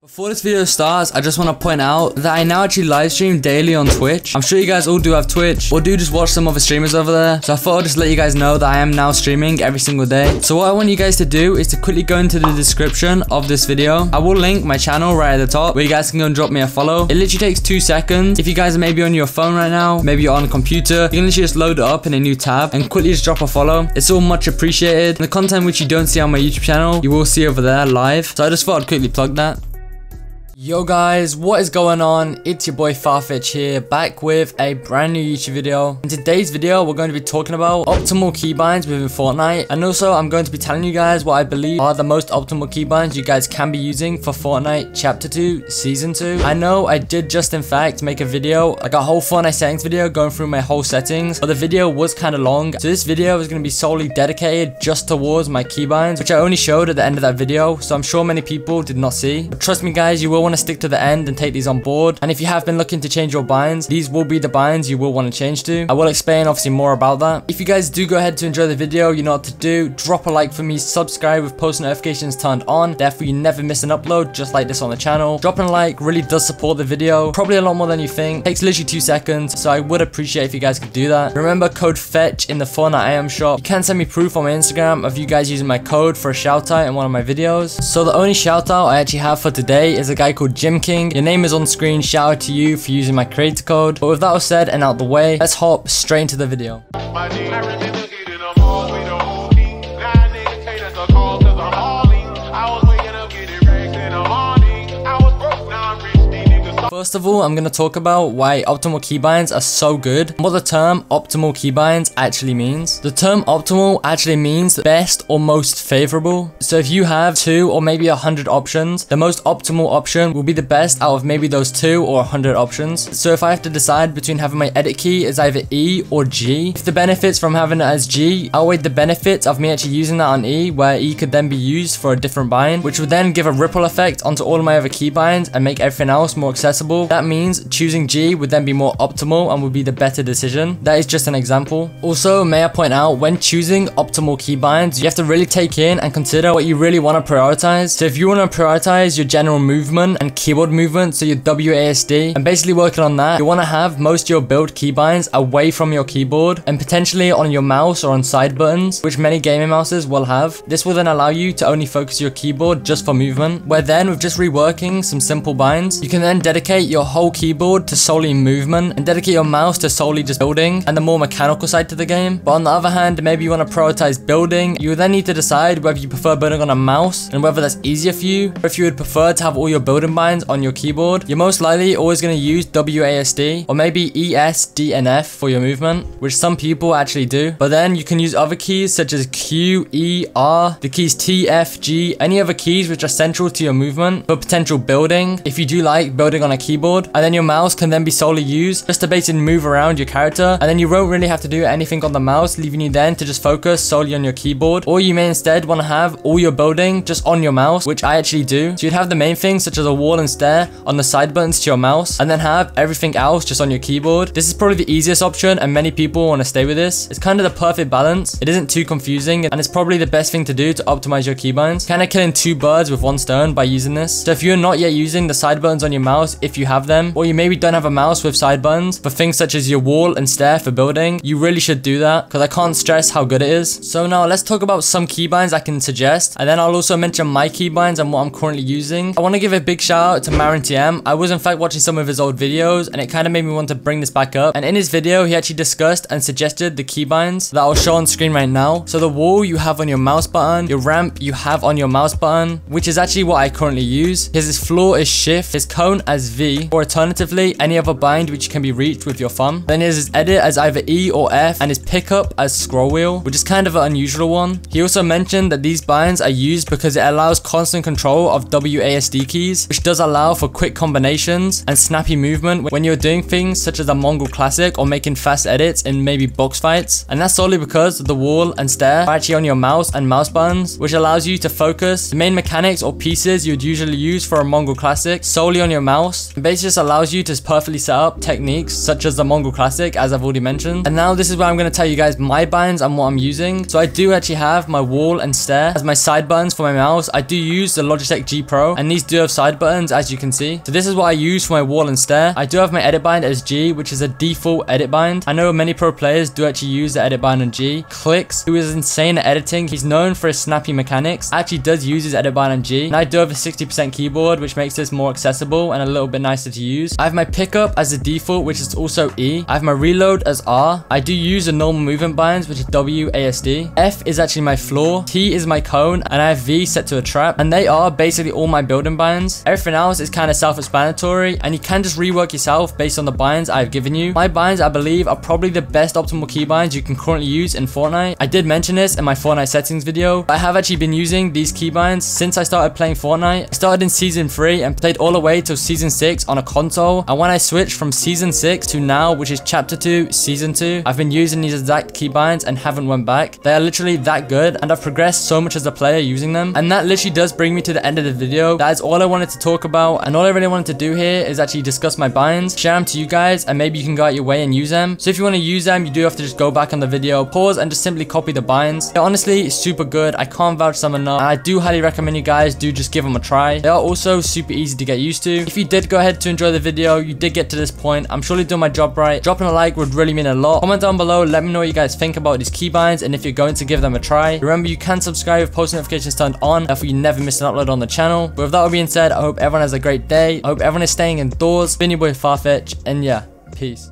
Before this video starts, I just want to point out that I now actually live stream daily on Twitch. I'm sure you guys all do have Twitch, or do just watch some other streamers over there. So I thought I'd just let you guys know that I am now streaming every single day. So what I want you guys to do is to quickly go into the description of this video. I will link my channel right at the top, where you guys can go and drop me a follow. It literally takes two seconds. If you guys are maybe on your phone right now, maybe you're on a computer, you can literally just load it up in a new tab and quickly just drop a follow. It's all much appreciated. And the content which you don't see on my YouTube channel, you will see over there live. So I just thought I'd quickly plug that. Yo guys, what is going on? It's your boy Fxtch here, back with a brand new YouTube video. In today's video, we're going to be talking about optimal keybinds within Fortnite. And also, I'm going to be telling you guys what I believe are the most optimal keybinds you guys can be using for Fortnite Chapter 2, Season 2. I know I did just in fact make a video, like a whole Fortnite settings video going through my whole settings, but the video was kind of long. So this video is going to be solely dedicated just towards my keybinds, which I only showed at the end of that video. So I'm sure many people did not see. But trust me guys, you will want to stick to the end and take these on board. And if you have been looking to change your binds, these will be the binds you will want to change to. I will explain obviously more about that. If you guys do go ahead to enjoy the video, you know what to do. Drop a like for me, subscribe with post notifications turned on. Therefore you never miss an upload just like this on the channel. Dropping a like really does support the video. Probably a lot more than you think. Takes literally two seconds. So I would appreciate if you guys could do that. Remember code FETCH in the Fortnite item shop. You can send me proof on my Instagram of you guys using my code for a shout out in one of my videos. So the only shout out I actually have for today is a guy called Jim King. Your name is on screen, shout out to you for using my creator code. But with that all said and out the way, let's hop straight into the video. First of all, I'm going to talk about why optimal keybinds are so good and what the term optimal keybinds actually means. The term optimal actually means best or most favorable. So if you have two or maybe a hundred options, the most optimal option will be the best out of maybe those two or a hundred options. So if I have to decide between having my edit key as either E or G, if the benefits from having it as G outweigh the benefits of me actually using that on E, where E could then be used for a different bind, which would then give a ripple effect onto all of my other keybinds and make everything else more accessible that means choosing G would then be more optimal and would be the better decision. That is just an example. Also, may I point out, when choosing optimal keybinds, you have to really take in and consider what you really want to prioritize. So if you want to prioritize your general movement and keyboard movement, so your WASD, and basically working on that, you want to have most of your build keybinds away from your keyboard and potentially on your mouse or on side buttons, which many gaming mouses will have. This will then allow you to only focus your keyboard just for movement, where then with just reworking some simple binds, you can then dedicate dedicate your whole keyboard to solely movement and dedicate your mouse to solely just building and the more mechanical side to the game. But on the other hand, maybe you want to prioritize building. You then need to decide whether you prefer building on a mouse and whether that's easier for you. Or if you would prefer to have all your building binds on your keyboard, you're most likely always going to use WASD or maybe ESDNF for your movement, which some people actually do. But then you can use other keys such as Q, E, R, the keys T, F, G, any other keys which are central to your movement for potential building. If you do like building on a keyboard and then your mouse can then be solely used just to basically move around your character and then you won't really have to do anything on the mouse leaving you then to just focus solely on your keyboard. Or you may instead want to have all your building just on your mouse which I actually do. So you'd have the main things such as a wall and stair on the side buttons to your mouse and then have everything else just on your keyboard. This is probably the easiest option and many people want to stay with this. It's kind of the perfect balance. It isn't too confusing and it's probably the best thing to do to optimize your keybinds. Kind of killing two birds with one stone by using this. So if you're not yet using the side buttons on your mouse if you have them, or you maybe don't have a mouse with side buttons for things such as your wall and stair for building, you really should do that because I can't stress how good it is. So now let's talk about some keybinds I can suggest, and then I'll also mention my keybinds and what I'm currently using. I want to give a big shout out to Marren TM. I was in fact watching some of his old videos, and it kind of made me want to bring this back up. And in his video, he actually discussed and suggested the keybinds that I'll show on screen right now. So the wall you have on your mouse button, your ramp you have on your mouse button, which is actually what I currently use. His floor is shift, his cone as V, or alternatively any other bind which can be reached with your thumb. Then his edit as either E or F and his pickup as scroll wheel, which is kind of an unusual one. He also mentioned that these binds are used because it allows constant control of WASD keys, which does allow for quick combinations and snappy movement when you're doing things such as a Mongraal Classic or making fast edits in maybe box fights. And that's solely because the wall and stair are actually on your mouse and mouse buttons, which allows you to focus the main mechanics or pieces you'd usually use for a Mongraal Classic solely on your mouse Basically just allows you to perfectly set up techniques such as the Mongraal Classic, as I've already mentioned. And now this is where I'm going to tell you guys my binds and what I'm using. So I do actually have my wall and stair as my side buttons for my mouse. I do use the Logitech G Pro, and these do have side buttons, as you can see. So this is what I use for my wall and stair. I do have my edit bind as G, which is a default edit bind. I know many pro players do actually use the edit bind on G. Clix, who is insane at editing. He's known for his snappy mechanics. Actually does use his edit bind on G. And I do have a 60% keyboard, which makes this more accessible and a little bit nicer to use. I have my pickup as the default, which is also E. I have my reload as R. I do use the normal movement binds, which is W, ASD. F is actually my floor. T is my cone, and I have V set to a trap. And they are basically all my building binds. Everything else is kind of self-explanatory, and you can just rework yourself based on the binds I've given you. My binds, I believe, are probably the best optimal keybinds you can currently use in Fortnite. I did mention this in my Fortnite settings video. I have actually been using these keybinds since I started playing Fortnite. I started in season 3 and played all the way till season 6 on a console. And when I switched from season 6 to now, which is chapter 2, season 2, I've been using these exact keybinds and haven't went back. They are literally that good and I've progressed so much as a player using them. And that literally does bring me to the end of the video. That is all I wanted to talk about. And all I really wanted to do here is actually discuss my binds, share them to you guys, and maybe you can go out your way and use them. So if you want to use them, you do have to just go back on the video, pause, and just simply copy the binds. They're honestly super good. I can't vouch them enough. I do highly recommend you guys do just give them a try. They are also super easy to get used to. If you did go ahead to enjoy the video, you did get to this point, I'm surely doing my job right. Dropping a like would really mean a lot. Comment down below, let me know what you guys think about these keybinds and if you're going to give them a try. Remember, you can subscribe with post notifications turned on, therefore you never miss an upload on the channel. But with that all being said, I hope everyone has a great day. I hope everyone is staying indoors. Been your boy Fxtch, and yeah, peace.